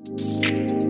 Música